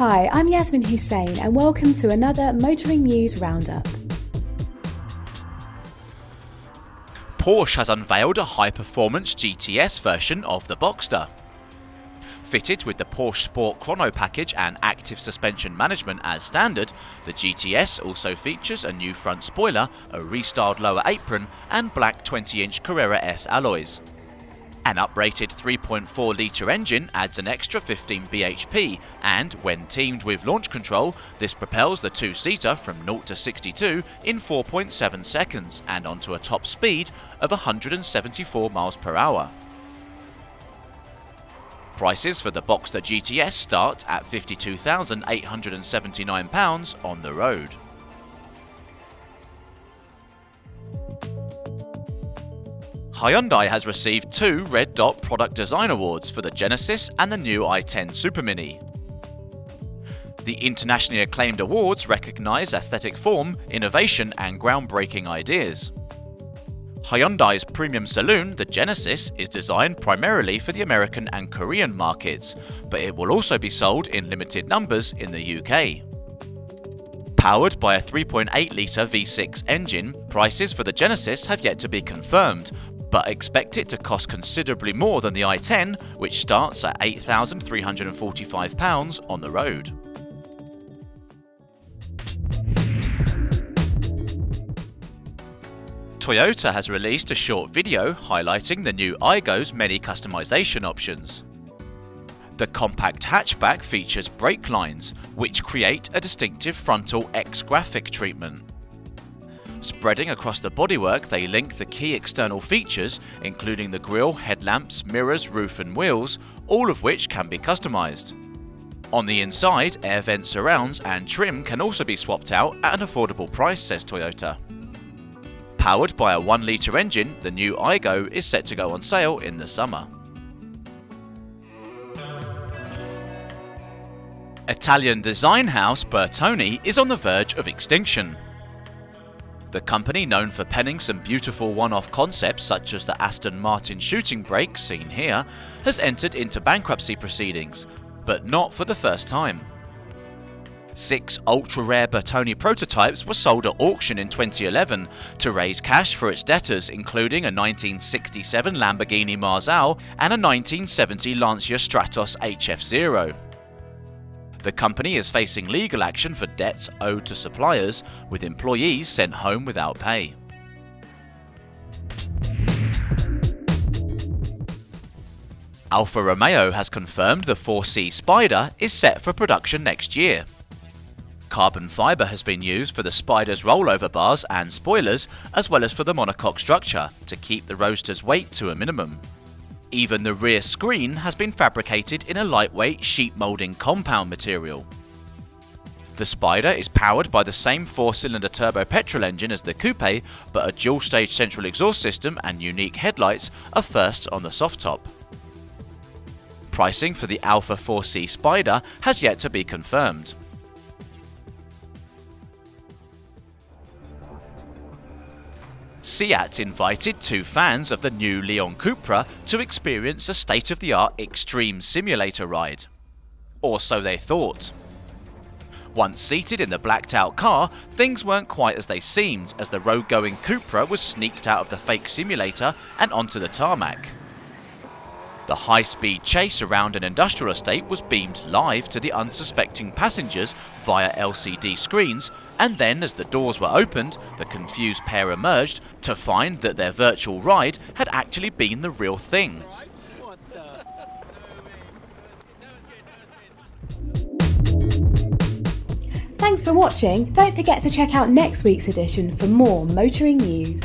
Hi, I'm Yasmin Hussein, and welcome to another Motoring News Roundup. Porsche has unveiled a high performance GTS version of the Boxster. Fitted with the Porsche Sport Chrono package and active suspension management as standard, the GTS also features a new front spoiler, a restyled lower apron, and black 20 inch Carrera S alloys. An uprated 3.4 litre engine adds an extra 15 bhp and, when teamed with launch control, this propels the two-seater from 0 to 62 in 4.7 seconds and onto a top speed of 174 miles per hour. Prices for the Boxster GTS start at £52,879 on the road. Hyundai has received two Red Dot Product Design Awards for the Genesis and the new i10 Super Mini. The internationally acclaimed awards recognise aesthetic form, innovation and groundbreaking ideas. Hyundai's premium saloon, the Genesis, is designed primarily for the American and Korean markets, but it will also be sold in limited numbers in the UK. Powered by a 3.8-litre V6 engine, prices for the Genesis have yet to be confirmed, but expect it to cost considerably more than the i10, which starts at £8,345 on the road. Toyota has released a short video highlighting the new Aygo's many customization options. The compact hatchback features brake lines, which create a distinctive frontal X graphic treatment. Spreading across the bodywork, they link the key external features, including the grille, headlamps, mirrors, roof and wheels, all of which can be customised. On the inside, air vent surrounds and trim can also be swapped out at an affordable price, says Toyota. Powered by a 1 litre engine, the new Aygo is set to go on sale in the summer. Italian design house Bertone is on the verge of extinction. The company, known for penning some beautiful one-off concepts such as the Aston Martin shooting brake seen here, has entered into bankruptcy proceedings, but not for the first time. Six ultra-rare Bertone prototypes were sold at auction in 2011 to raise cash for its debtors including a 1967 Lamborghini Marzal and a 1970 Lancia Stratos HF0. The company is facing legal action for debts owed to suppliers, with employees sent home without pay. Alfa Romeo has confirmed the 4C Spider is set for production next year. Carbon fibre has been used for the Spider's rollover bars and spoilers, as well as for the monocoque structure, to keep the roadster's weight to a minimum. Even the rear screen has been fabricated in a lightweight sheet moulding compound material. The Spider is powered by the same 4-cylinder turbo petrol engine as the coupe, but a dual-stage central exhaust system and unique headlights are first on the soft top. Pricing for the Alfa 4C Spider has yet to be confirmed. SEAT invited two fans of the new Leon Cupra to experience a state-of-the-art extreme simulator ride. Or so they thought. Once seated in the blacked out car, things weren't quite as they seemed as the road-going Cupra was sneaked out of the fake simulator and onto the tarmac. The high-speed chase around an industrial estate was beamed live to the unsuspecting passengers via LCD screens, and then as the doors were opened, the confused pair emerged to find that their virtual ride had actually been the real thing. Thanks for watching. Don't forget to check out next week's edition for more motoring news.